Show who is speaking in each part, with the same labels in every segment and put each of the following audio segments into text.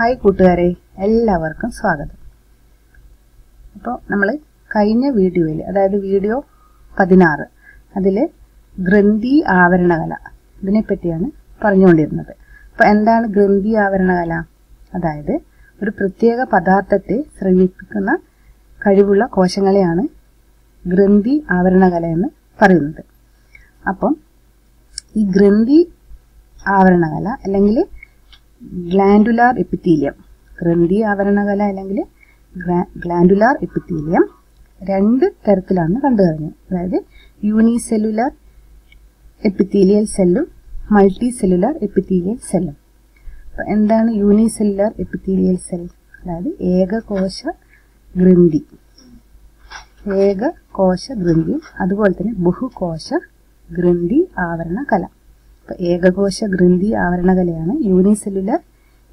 Speaker 1: Hi കൂട്ടുകാരെ എല്ലാവർക്കും സ്വാഗതം. അപ്പോൾ നമ്മൾ കഴിഞ്ഞ വീഡിയോയിൽ അതായത് വീഡിയോ പതിനാറ് അതിൽ ഗ്രന്ഥി ആവരണകല ഇതിനെപ്പറ്റിയാണ് പറഞ്ഞുകൊണ്ടിരുന്നത്. അപ്പോൾ എന്താണ് ഗ്രന്ഥി ആവരണകല? അതായത് ഒരു പ്രത്യേക പദാർത്ഥത്തെ ശ്രമിപ്പിക്കുന്ന കഴിവുള്ള കോശങ്ങളെയാണ് ഗ്രന്ഥി ആവരണകല എന്ന് പറയുന്നത്. അപ്പം ഈ ഗ്രന്ഥി ആവരണകല അല്ലെങ്കിൽ ഗ്ലാൻഡുലാർ എപ്പിത്തീലിയം. ഗ്രന്ഥി ആവരണകല അല്ലെങ്കിൽ ഗ്ലാൻഡുലാർ എപ്പിത്തീലിയം രണ്ട് തരത്തിലാണ് കണ്ടു കഴിഞ്ഞത് അതായത് യൂണിസെല്ലുലാർ എപ്പിത്തീലിയൽ സെല്ലും മൾട്ടി സെല്ലുലാർ എപ്പിത്തീലിയൽ സെല്ലും. അപ്പം എന്താണ് യൂണിസെല്ലുലാർ എപ്പിത്തീലിയൽ സെൽ? അതായത് ഏകകോശ ഗ്രന്ഥി. ഏകകോശ ഗ്രന്ഥി. അതുപോലെ തന്നെ ബഹുകോശ ഗ്രന്ഥി ആവരണ കല. ഏകകോശ ഗ്രന്ഥി ആവരണകലയാണ് യൂണിസെല്ലുലർ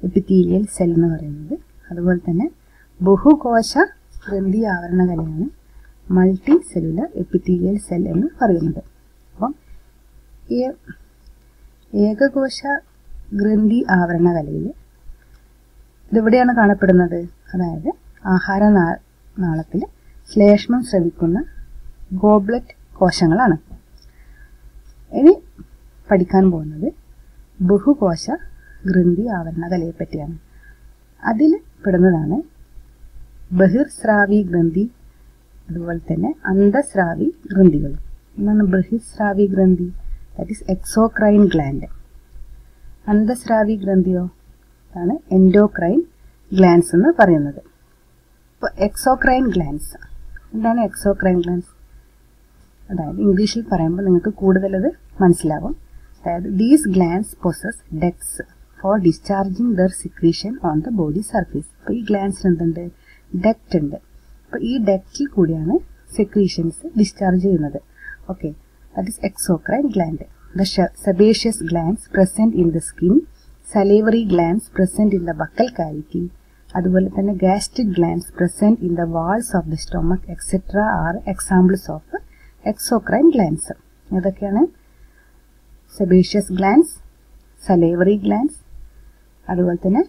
Speaker 1: എപ്പിത്തീരിയൽ സെൽ എന്ന് പറയുന്നത്. അതുപോലെ തന്നെ ബഹുകോശ ഗ്രന്ഥി ആവരണകലയാണ് മൾട്ടി സെല്ലുലർ എപ്പിത്തീരിയൽ സെൽ എന്ന് പറയുന്നത്. അപ്പം ഈ ഏകകോശ ഗ്രന്ഥി ആവരണകലയിൽ ഇതെവിടെയാണ് കാണപ്പെടുന്നത്? അതായത് ആഹാര നാളത്തിൽ ശ്ലേഷ്മം ശ്രവിക്കുന്ന ഗോബ്ലറ്റ് കോശങ്ങളാണ്. ഇനി പഠിക്കാൻ പോകുന്നത് ബഹുകോശ ഗ്രന്ഥി ആവരണ കലയെപ്പറ്റിയാണ് അതിൽ പെടുന്നതാണ് ബഹിർസ്രാവി ഗ്രന്ഥി അതുപോലെ തന്നെ അന്തസ്രാവി ഗ്രന്ഥികൾ. എന്നാണ് ബഹിർസ്രാവി ഗ്രന്ഥി? ദാറ്റ് ഈസ് എക്സോക്രൈൻ ഗ്ലാൻഡ് അന്തസ്രാവി ഗ്രന്ഥിയോ? ആണ് എൻഡോക്രൈൻ ഗ്ലാൻസ് എന്ന് പറയുന്നത്. ഇപ്പോൾ എക്സോക്രൈൻ ഗ്ലാൻസ് എന്താണ് എക്സോക്രൈൻ ഗ്ലാൻസ് അതായത് ഇംഗ്ലീഷിൽ പറയുമ്പോൾ നിങ്ങൾക്ക് കൂടുതലത് മനസ്സിലാവും. അതായത് these glands possess ducts for discharging their on the body surface അപ്പോൾ ഈ ഗ്ലാൻസിന് എന്തുണ്ട്? ഡെക്റ്റ് ഉണ്ട്. അപ്പോൾ ഈ ഡെക്റ്റിൽ കൂടിയാണ് സെക്രീഷൻസ് ഡിസ്ചാർജ് ചെയ്യുന്നത്. Okay that is exocrine gland the sebaceous glands present in the skin salivary glands present in the buccal cavity അതുപോലെ തന്നെ gastric glands present in the walls of the stomach etcetera are examples of exocrine glands ഏതൊക്കെയാണ് sebaceous glands salivary glands അതുപോലെ തന്നെ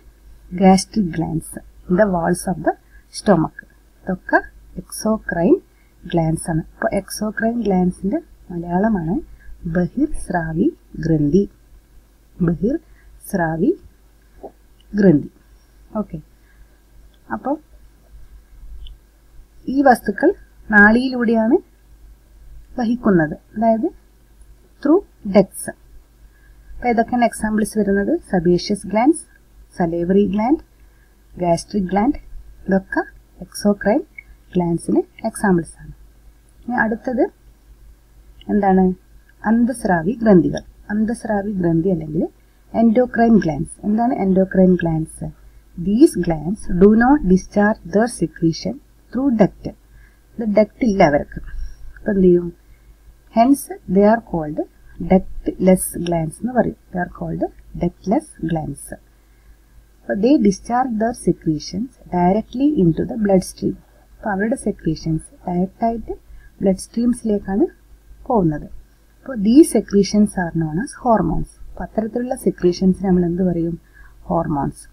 Speaker 1: gastric glands in the walls of the stomach ഇതൊക്കെ exocrine glands ആണ്. അപ്പോൾ exocrine ഗ്ലാൻസിന്റെ മലയാളമാണ് ബഹിർ സ്രാവി ഗ്രന്ഥി. ബഹിർ സ്രാവി ഗ്രന്ഥി. ഓക്കെ അപ്പോൾ ഈ വസ്തുക്കൾ നാളിയിലൂടെയാണ് വഹിക്കുന്നത്. അതായത് ത്രൂ ഡെക്സ് അപ്പോൾ ഇതൊക്കെയാണ് എക്സാമ്പിൾസ് വരുന്നത്. Sebaceous glands salivary gland gastric gland ഇതൊക്കെ എക്സോക്രൈൻ ഗ്ലാൻസിന് എക്സാമ്പിൾസ് ആണ്. ഇനി അടുത്തത് എന്താണ്? അന്തസ്രാവി ഗ്രന്ഥികൾ. അന്തസ്രാവി ഗ്രന്ഥി അല്ലെങ്കിൽ എൻഡോക്രൈൻ ഗ്ലാൻസ് എന്താണ് endocrine glands these glands do not discharge their secretion through duct ഇത് ഡക്റ്റ് ഇല്ല അവർക്ക്. അപ്പം എന്ത് ചെയ്യും? Hence they are called ductless glands എന്ന് പറയും. They are called less glands അപ്പോൾ they discharge their secretions directly into the blood stream അപ്പോൾ അവരുടെ സെക്രീഷൻസ് ഡയറക്റ്റായിട്ട് ബ്ലഡ് സ്ട്രീംസിലേക്കാണ് പോകുന്നത്. അപ്പോൾ the secretions are known as hormones അപ്പോൾ അത്തരത്തിലുള്ള സെക്രീഷൻസ് നമ്മൾ എന്ത് പറയും? Hormones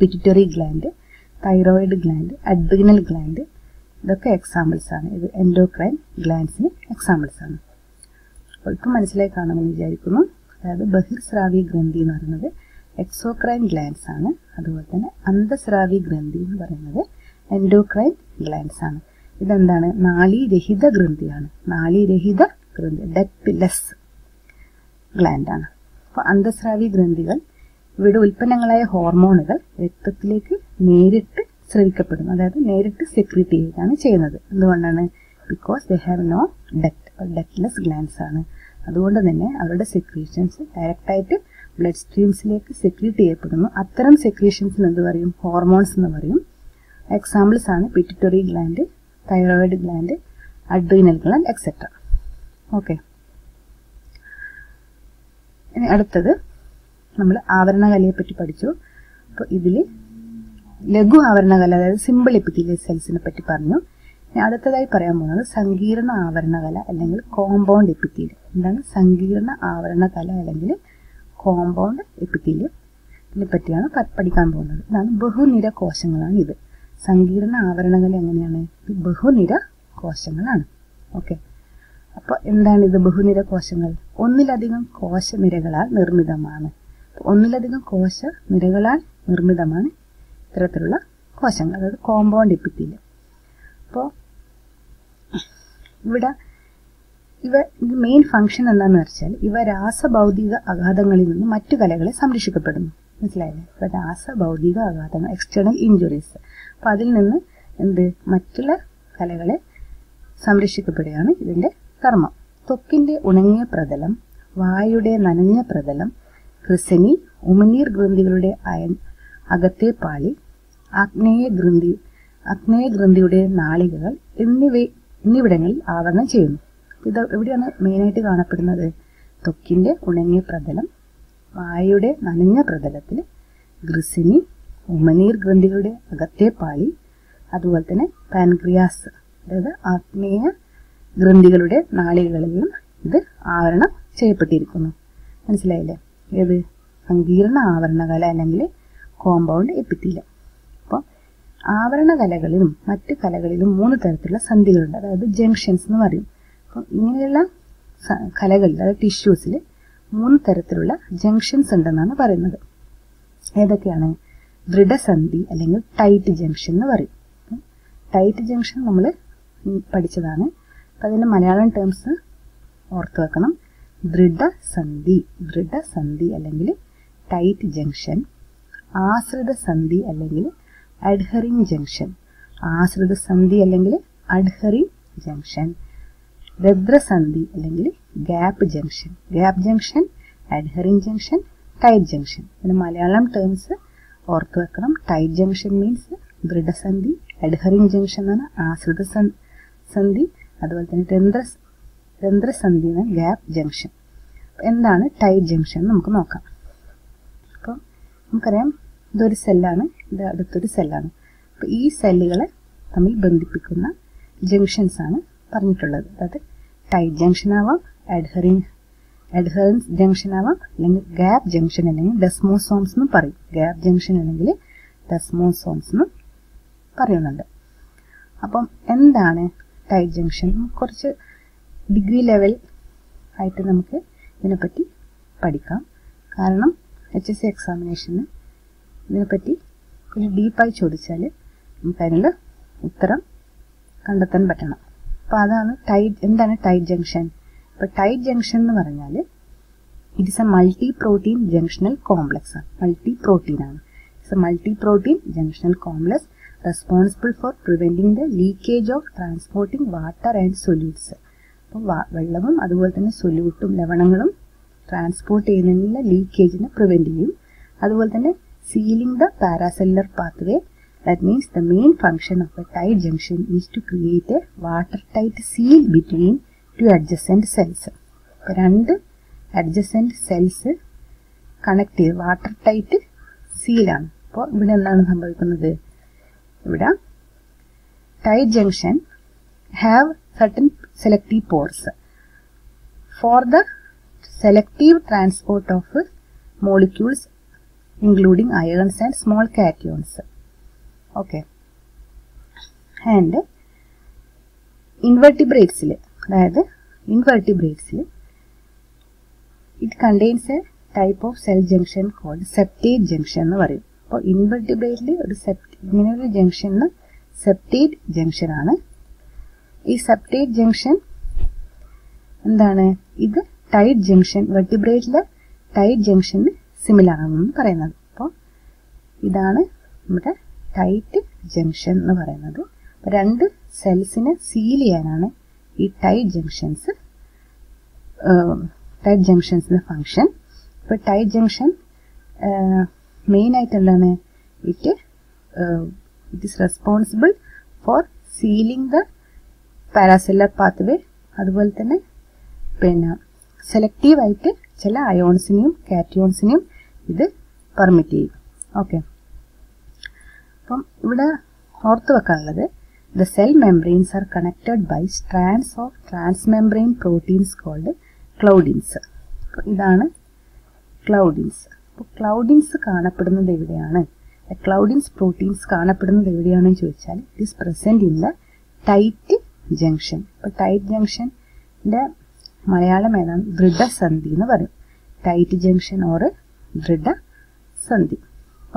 Speaker 1: pituitary gland thyroid gland adrenal gland ഇതൊക്കെ എക്സാമ്പിൾസ് ആണ്. ഇത് എൻഡോക്രൈൻ ഗ്ലാൻസിന് എക്സാമ്പിൾസ് ആണ്. അപ്പോൾ ഇപ്പം മനസ്സിലായി കാണുമെന്ന് വിചാരിക്കുന്നു. അതായത് ബഹിർസ്രാവി ഗ്രന്ഥി എന്ന് പറയുന്നത് എക്സോക്രൈൻ ഗ്ലാൻസ് ആണ്. അതുപോലെ തന്നെ അന്തസ്രാവി ഗ്രന്ഥി എന്ന് പറയുന്നത് എൻഡോക്രൈൻ ഗ്ലാൻസ് ആണ്. ഇതെന്താണ്? നാളീരഹിത ഗ്രന്ഥിയാണ്. നാളീരഹിത ഗ്രന്ഥി ഡെക്ട് ലെസ് ഗ്ലാൻഡ് ആണ്. അപ്പോൾ അന്തസ്രാവി ഗ്രന്ഥികൾ ഇവിടെ ഉൽപ്പന്നങ്ങളായ ഹോർമോണുകൾ രക്തത്തിലേക്ക് നേരിട്ട് സ്രവിക്കപ്പെടും അതായത് നേരിട്ട് സെക്രീറ്റ് ചെയ്യുകയാണ് ചെയ്യുന്നത്. എന്തുകൊണ്ടാണ്? ബിക്കോസ് ദേ ഹാവ് നോ ഡെത്ത് ഡെത്ത്ലെസ് ഗ്ലാൻസ് ആണ്. അതുകൊണ്ട് തന്നെ അവരുടെ സെക്രീഷൻസ് ഡയറക്റ്റായിട്ട് ബ്ലഡ് സ്ട്രീംസിലേക്ക് സെക്രീറ്റ് ചെയ്യപ്പെടുന്നു. അത്തരം സെക്രീഷൻസിന് എന്ത് പറയും? ഹോർമോൺസ് എന്ന് പറയും. എക്സാമ്പിൾസ് ആണ് pituitary gland thyroid gland adrenal gland etcetera okay ഇനി അടുത്തത് നമ്മൾ ആവരണകലയെ പറ്റി പഠിച്ചു. അപ്പോൾ ഇതിൽ ലഘു ആവരണകല അതായത് സിമ്പിൾ എപ്പിത്തീലിയൽ സെൽസിനെ പറ്റി പറഞ്ഞു. അടുത്തതായി പറയാൻ പോകുന്നത് സങ്കീർണ ആവരണകല അല്ലെങ്കിൽ കോമ്പൗണ്ട് എപ്പിത്തീലിയം എന്താണ് സങ്കീർണ ആവരണകല അല്ലെങ്കിൽ കോമ്പൗണ്ട് എപ്പിത്തീലിയം ഇതിനെ പറ്റിയാണ് പഠിക്കാൻ പോകുന്നത്. ഇതാണ് ബഹുനിര കോശങ്ങളാണ് ഇത്. സങ്കീർണ ആവരണകല എങ്ങനെയാണ്? ഇത് ബഹുനിര കോശങ്ങളാണ്. ഓക്കെ അപ്പോൾ എന്താണ് ഇത് ബഹുനിര കോശങ്ങൾ? ഒന്നിലധികം കോശനിരകളാൽ നിർമ്മിതമാണ്. ഒന്നിലധികം കോശ നിരകളാൽ നിർമ്മിതമാണ് ഇത്തരത്തിലുള്ള കോശങ്ങൾ അതായത് കോമ്പൗണ്ട് എപ്പിത്തീലിയം അപ്പോൾ ഇവിടെ ഇവ മെയിൻ ഫംഗ്ഷൻ എന്താണെന്ന് വെച്ചാൽ ഇവ രാസഭൗതിക അഘാതങ്ങളിൽ നിന്ന് മറ്റു കലകളെ സംരക്ഷിക്കപ്പെടുന്നു. മനസ്സിലായില്ലേ? ഇപ്പം രാസഭൗതിക അഘാതങ്ങൾ എക്സ്റ്റേണൽ ഇഞ്ചുറീസ് അപ്പം അതിൽ നിന്ന് എന്ത് മറ്റുള്ള കലകളെ സംരക്ഷിക്കപ്പെടുകയാണ് ഇതിന്റെ കർമ്മം. തൊക്കിന്റെ ഉണങ്ങിയ പ്രതലം വായുടെ നനഞ്ഞ പ്രതലം ക്രിസനി ഉമിനീർ ഗ്രന്ഥികളുടെ അയൻ അകത്തെ പാളി ആഗ്നേയ ഗ്രന്ഥി ആഗ്നേയ ഗ്രന്ഥിയുടെ നാളികകൾ എന്നിവ എന്നിവിടങ്ങളിൽ ആവരണം ചെയ്യുന്നു. ഇത് എവിടെയാണ് മെയിനായിട്ട് കാണപ്പെടുന്നത്? തൊക്കിന്റെ ഉണങ്ങിയ പ്രതലം വായയുടെ നനഞ്ഞ പ്രതലത്തിൽ ഗ്രിസിനി ഉമനീർ ഗ്രന്ഥികളുടെ അകത്തെ പാളി അതുപോലെ തന്നെ പാൻക്രിയാസ് അതായത് ആഗ്നേയ ഗ്രന്ഥികളുടെ നാളികളിലും ഇത് ആവരണം ചെയ്യപ്പെട്ടിരിക്കുന്നു. മനസ്സിലായില്ലേ? ഏത്? സങ്കീർണ ആവരണകല അല്ലെങ്കിൽ കോമ്പൗണ്ട് എപ്പിത്തീലം ആവരണ കലകളിലും മറ്റ് കലകളിലും മൂന്ന് തരത്തിലുള്ള സന്ധികളുണ്ട്. അതായത് ജംഗ്ഷൻസ് എന്ന് പറയും. അപ്പം ഇങ്ങനെയുള്ള കലകളിൽ അതായത് ടിഷ്യൂസിൽ മൂന്ന് തരത്തിലുള്ള ജംഗ്ഷൻസ് ഉണ്ടെന്നാണ് പറയുന്നത്. ഏതൊക്കെയാണ്? ദൃഢസന്ധി അല്ലെങ്കിൽ ടൈറ്റ് ജംഗ്ഷൻ എന്ന് പറയും. ടൈറ്റ് ജംഗ്ഷൻ നമ്മൾ പഠിച്ചതാണ്. അപ്പം അതിന്റെ മലയാളം ടേംസ് ഓർത്ത് വെക്കണം. ദൃഢസന്ധി ദൃഢസന്ധി അല്ലെങ്കിൽ ടൈറ്റ് ജംഗ്ഷൻ ആശ്രിത സന്ധി അല്ലെങ്കിൽ അഡ്ഹറിങ് ജംഗ്ഷൻ. ആശ്രിത സന്ധി അല്ലെങ്കിൽ അഡ്ഹറിങ് ജംഗ്ഷൻ. രദ്രസന്ധി അല്ലെങ്കിൽ gap junction. Gap junction adhering junction tight junction. ഇതിന് മലയാളം ടേംസ് ഓർത്ത് വെക്കണം. ടൈറ്റ് ജംഗ്ഷൻ മീൻസ് ദൃഢസന്ധി അഡ്ഹറിങ് ജംഗ്ഷൻ എന്നാണ് ആശ്രിത സന്ധി. അതുപോലെ തന്നെ രന്ധ്ര രന്ധ്രസന്ധി എന്ന ഗ്യാപ്പ് ജംഗ്ഷൻ. എന്താണ് ടൈറ്റ് ജംഗ്ഷൻ നമുക്ക് നോക്കാം. അപ്പോൾ നമുക്കറിയാം ഇതൊരു സെല്ലാണ് ഇത് അടുത്തൊരു സെല്ലാണ്. അപ്പോൾ ഈ സെല്ലുകളെ തമ്മിൽ ബന്ധിപ്പിക്കുന്ന ജംഗ്ഷൻസ് ആണ് പറഞ്ഞിട്ടുള്ളത്. അതായത് ടൈറ്റ് ജംഗ്ഷൻ ആവാം അഡ്ഹറിങ് അഡ്ഹറൻസ് ജംഗ്ഷൻ ആവാം അല്ലെങ്കിൽ ഗ്യാപ് ജംഗ്ഷൻ അല്ലെങ്കിൽ ഡെസ്മോസോംസ് എന്നും പറയും. ഗ്യാപ് ജംഗ്ഷൻ അല്ലെങ്കിൽ ഡെസ്മോസോംസ് എന്നും പറയുന്നുണ്ട്. അപ്പം എന്താണ് ടൈറ്റ് ജംഗ്ഷൻ കുറച്ച് ഡിഗ്രി ലെവൽ ആയിട്ട് നമുക്ക് ഇതിനെപ്പറ്റി പഠിക്കാം. കാരണം എച്ച് എസ് സി എക്സാമിനേഷന് ഇതിനെപ്പറ്റി കുറച്ച് ഡീപ്പായി ചോദിച്ചാൽ നമുക്ക് അതിനുള്ള ഉത്തരം കണ്ടെത്താൻ പറ്റണം. അപ്പോൾ അതാണ് ടൈറ്റ് എന്താണ് ടൈറ്റ് ജംഗ്ഷൻ ഇപ്പോൾ ടൈറ്റ് ജംഗ്ഷൻ എന്ന് പറഞ്ഞാൽ it is a multi protein junctional complex ആണ്. മൾട്ടി പ്രോട്ടീൻ ആണ്. It's a multi protein junctional complex responsible for preventing the leakage of transporting water and solutes അപ്പം വെള്ളവും അതുപോലെ തന്നെ സൊല്യൂട്ടും ലവണങ്ങളും ട്രാൻസ്പോർട്ട് ചെയ്യുന്നതിനുള്ള ലീക്കേജിനെ പ്രിവെന്റ് ചെയ്യും. അതുപോലെ തന്നെ sealing the paracellular pathway that means the main function of a tight junction is to create a water tight seal between two adjacent cells രണ്ട് adjacent cells connect ചെയ്ത് വാട്ടർ ടൈറ്റ് സീലാണ് അപ്പോൾ ഇവിടെ എന്താണ് സംഭവിക്കുന്നത്? ഇവിടെ tight junction have certain selective pores for the selective transport of molecules including ions and small cations. Okay. And ഇൻവെർട്ടിബ്രേറ്റ്സിൽ അതായത് ഇൻവെർട്ടിബ്രേറ്റ്സിൽ it contains a type of cell junction called septate junction എന്ന് പറയും. അപ്പോൾ ഇൻവെർട്ടിബ്രേറ്റിൽ ഒരു സെപ്റ്റ് ഇങ്ങനെ ഒരു ജംഗ്ഷന് സെപ്റ്റേറ്റ് ജംഗ്ഷൻ ആണ്. ഈ septate junction എന്താണ്? ഇത് ടൈറ്റ് ജംഗ്ഷൻ വെർട്ടിബ്രേറ്റിലെ ടൈറ്റ് ജംഗ്ഷന് സിമിലർ ആണെന്ന് പറയുന്നത്. അപ്പോൾ ഇതാണ് നമ്മുടെ ടൈറ്റ് ജംഗ്ഷൻ എന്ന് പറയുന്നത്. രണ്ട് സെൽസിനെ സീൽ ചെയ്യാനാണ് ഈ ടൈറ്റ് ജംഗ്ഷൻസ് ടൈറ്റ് ജംഗ്ഷൻസിന്റെ ഫങ്ഷൻ ഇപ്പോൾ ടൈറ്റ് ജംഗ്ഷൻ മെയിൻ ആയിട്ട് എന്താണ് it it is responsible for sealing the paracellular pathway അതുപോലെ തന്നെ പിന്നെ സെലക്റ്റീവായിട്ട് ചില അയോൺസിനെയും കാറ്റിയോൺസിനെയും ഇത് പെർമിറ്റ് ചെയ്യും ഓക്കെ അപ്പം ഇവിടെ ഓർത്ത് വെക്കാനുള്ളത് the cell membranes are connected by strands of transmembrane proteins called claudins ഇതാണ് ക്ലൗഡിൻസ് അപ്പോൾ ക്ലൗഡിൻസ് കാണപ്പെടുന്നത് എവിടെയാണ്? ക്ലൗഡിൻസ് പ്രോട്ടീൻസ് കാണപ്പെടുന്നത് എവിടെയാണെന്ന് ചോദിച്ചാൽ it is present in the tight junction അപ്പോൾ ടൈറ്റ് ജംഗ്ഷന്റെ മലയാളം ഏതാണ്? ദൃഢസന്ധി എന്ന് പറയും. ടൈറ്റ് ജംഗ്ഷൻ ഓർ ദൃഢസന്ധി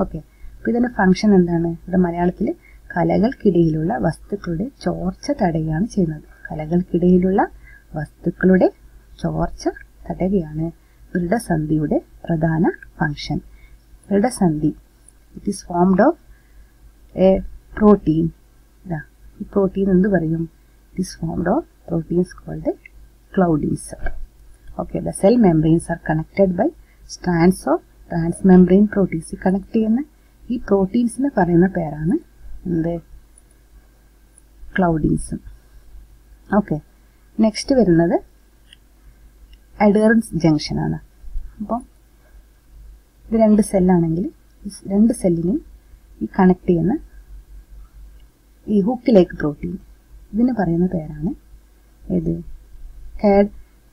Speaker 1: ഓക്കെ അപ്പോൾ ഇതിന്റെ ഫംഗ്ഷൻ എന്താണ്? ഇവിടെ മലയാളത്തിൽ കലകൾക്കിടയിലുള്ള വസ്തുക്കളുടെ ചോർച്ച തടയുകയാണ് ചെയ്യുന്നത്. കലകൾക്കിടയിലുള്ള വസ്തുക്കളുടെ ചോർച്ച തടയുകയാണ് ദൃഢസന്ധിയുടെ പ്രധാന function ദൃഢസന്ധി. It is formed of a protein ഈ പ്രോട്ടീൻ എന്ത് പറയും? It is formed of proteins called claudins okay the cell membranes are connected by strands of transmembrane proteins connect ചെയ്യുന്ന ഈ പ്രോട്ടീൻസിന് പറയുന്ന പേരാണ് എന്ത്? ക്ലൗഡിൻസും ഓക്കെ നെക്സ്റ്റ് വരുന്നത് അഡേറൻസ് ജംഗ്ഷൻ ആണ്. അപ്പം ഇത് രണ്ട് സെല്ലാണെങ്കിൽ രണ്ട് സെല്ലിനെയും ഈ കണക്ട് ചെയ്യുന്ന ഈ ഹുക്കിലേക്ക് പ്രോട്ടീൻ ഇതിന് പറയുന്ന പേരാണ് ഏത്? കാഡ്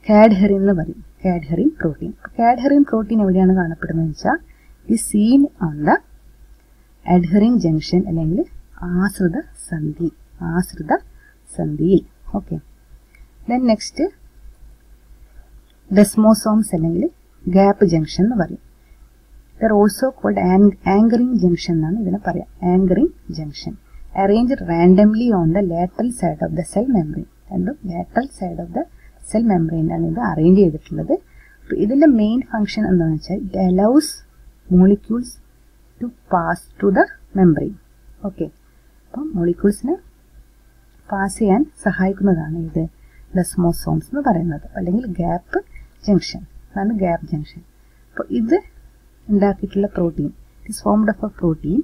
Speaker 1: കാഡ്ഹെറിൻ എന്ന് പറയും. കാഡ്ഹെറിൻ പ്രോട്ടീൻ കാഡ്ഹെറിൻ പ്രോട്ടീൻ എവിടെയാണ് കാണപ്പെടുന്നത് വെച്ചാൽ ഈ seen on the adherens junction അല്ലെങ്കിൽ ആശ്രിത സന്ധി ആശ്രിത സന്ധിയിൽ. ഓക്കെ ദെൻ നെക്സ്റ്റ് ഡെസ്മോസോംസ് അല്ലെങ്കിൽ ഗ്യാപ്പ് ജംഗ്ഷൻ എന്ന് പറയും. They're also called anchoring junction എന്നാണ് ഇതിനെ പറയാം. Anchoring junction arrange randomly on the lateral side of the cell membrane രണ്ടും lateral side of the cell മെമ്പറൈനാണ് ഇത് അറേഞ്ച് ചെയ്തിട്ടുള്ളത്. അപ്പോൾ ഇതിന്റെ മെയിൻ ഫംഗ്ഷൻ എന്താണെന്ന് വെച്ചാൽ it allows molecules to pass to the membrane okay അപ്പം മോളിക്യൂൾസിന് പാസ് ചെയ്യാൻ സഹായിക്കുന്നതാണ് ഇത് ഡെസ്മോസോംസ് എന്ന് പറയുന്നത്. അല്ലെങ്കിൽ ഗ്യാപ്പ് ജംഗ്ഷൻ അതാണ് ഗ്യാപ്പ് ജംഗ്ഷൻ അപ്പോൾ ഇത് ഉണ്ടാക്കിയിട്ടുള്ള protein it is formed of a protein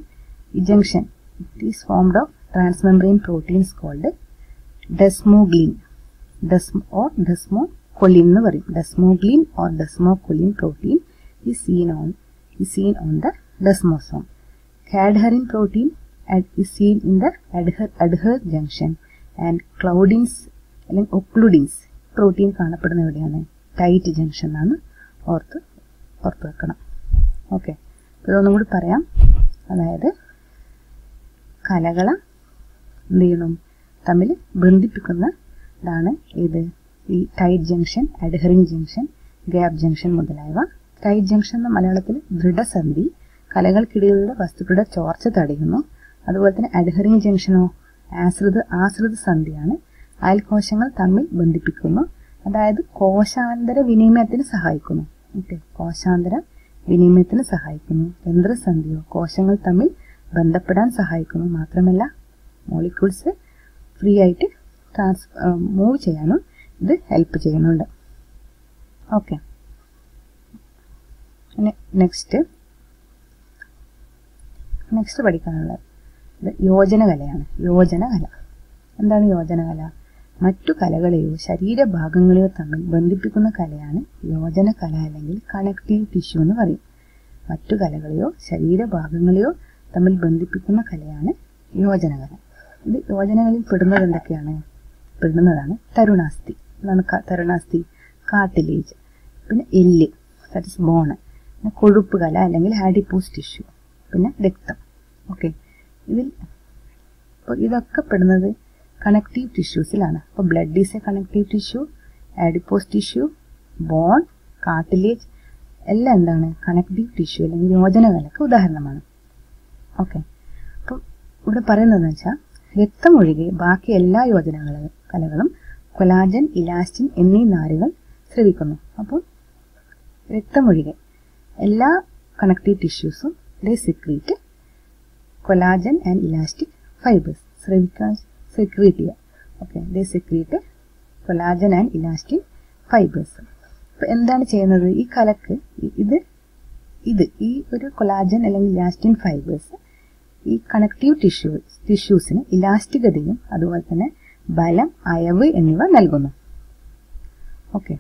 Speaker 1: ഈ junction it is formed of transmembrane proteins called desmoglein or desmocollin എന്ന് പറയും. Desmoglein or desmocollin protein ഈ സീൻ ഓൺ ഈ seen on the desmosome cadherin protein is seen in the adher adher junction. And cloudins അല്ലെങ്കിൽ ഒക്ലുഡിൻസ് protein കാണപ്പെടുന്ന എവിടെയാണ്? Tight junction എന്നാണ് ഓർത്ത് ഓർത്ത് വെക്കണം. ഓക്കെ ഇതൊന്നും കൂടി പറയാം. അതായത് കലകളെ എന്ത് ചെയ്യണം തമ്മിൽ ബന്ധിപ്പിക്കുന്ന ഇതാണ് ഇത്. ഈ tight junction adhering junction gap junction മുതലായവ. ടൈറ്റ് ജംഗ്ഷൻ എന്ന മലയാളത്തിൽ ദൃഢസന്ധി. കലകൾക്കിടയിലുള്ള വസ്തുക്കളുടെ ചോർച്ച തടയുന്നു. അതുപോലെ തന്നെ അഡ്ഹറിങ് ജംഗ്ഷനോ ആശ്രിത ആശ്രിത സന്ധിയാണ്. അയൽകോശങ്ങൾ തമ്മിൽ ബന്ധിപ്പിക്കുന്നു. അതായത് കോശാന്തര വിനിമയത്തിന് സഹായിക്കുന്നു. ഓക്കെ കോശാന്തര വിനിമയത്തിന് സഹായിക്കുന്നു. യന്ത്രസന്ധിയോ കോശങ്ങൾ തമ്മിൽ ബന്ധപ്പെടാൻ സഹായിക്കുന്നു. മാത്രമല്ല മോളിക്യൂൾസ് ഫ്രീ ആയിട്ട് ട്രാൻസ് മൂവ് ചെയ്യാനും ഇത് ഹെൽപ്പ് ചെയ്യുന്നുണ്ട്. ഓക്കെ നെക്സ്റ്റ് നെക്സ്റ്റ് പഠിക്കാനുള്ളത് ഇത് യോജനകലയാണ്. യോജനകല. എന്താണ് യോജനകല? മറ്റു കലകളെയോ ശരീരഭാഗങ്ങളെയോ തമ്മിൽ ബന്ധിപ്പിക്കുന്ന കലയാണ് യോജനകല അല്ലെങ്കിൽ കണക്റ്റീവ് ടിഷ്യൂ എന്ന് പറയും. മറ്റു കലകളെയോ ശരീരഭാഗങ്ങളെയോ തമ്മിൽ ബന്ധിപ്പിക്കുന്ന കലയാണ് യോജനകല. ഇത് യോജനകളിൽ പെടുന്നത് എന്തൊക്കെയാണ്? പെടുന്നതാണ് തരുണാസ്ഥി. എന്താണ് തരുണാസ്ഥി കാട്ടിലേജ് പിന്നെ എല്ല് ദാറ്റ് ഇസ് ബോണ് പിന്നെ കൊഴുപ്പ് കല അല്ലെങ്കിൽ ആഡിപ്പോസ് ടിഷ്യൂ പിന്നെ രക്തം. ഓക്കെ ഇതിൽ അപ്പോൾ ഇതൊക്കെ പെടുന്നത് കണക്റ്റീവ് ടിഷ്യൂസിലാണ് അപ്പോൾ blood is a connective tissue adipose tissue bone cartilage എല്ലാം എന്താണ്? കണക്റ്റീവ് ടിഷ്യൂ അല്ലെങ്കിൽ യോജനകലക്ക് ഉദാഹരണമാണ്. ഓക്കെ അപ്പോൾ ഇവിടെ പറയുന്നതെന്ന് വെച്ചാൽ രക്തമൊഴികെ ബാക്കി എല്ലാ യോജനകള കലകളും കൊലാജൻ ഇലാസ്റ്റിൻ എന്നീ നാരുകൾ സ്രവിക്കുന്നു അപ്പോൾ രക്തമൊഴികെ എല്ലാ connective ടിഷ്യൂസും they secrete collagen and elastic fibres സ്രവിക്കാൻ secrete ചെയ്യുക okay they secrete collagen and elastic fibres അപ്പോൾ എന്താണ് ചെയ്യുന്നത്? ഈ കലക്ക് ഇത് ഇത് ഈ ഒരു കൊലാജൻ അല്ലെങ്കിൽ ഇലാസ്റ്റിൻ ഫൈബേഴ്സ് ഈ കണക്റ്റീവ് ടിഷ്യൂ ടിഷ്യൂസിന് ഇലാസ്റ്റികതയും അതുപോലെ തന്നെ ബലം അയവ് എന്നിവ നൽകുന്നു. ഓക്കെ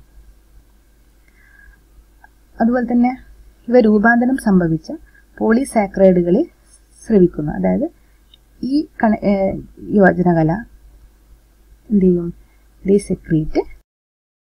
Speaker 1: അതുപോലെ തന്നെ ഇവ രൂപാന്തരം സംഭവിച്ച പോളിസാക്രൈഡുകളിൽ ശ്രവിക്കുന്നു അതായത് ഈ കണ യോജനകല എന്ത് ചെയ്യും? ദേ സെക്രീറ്റ്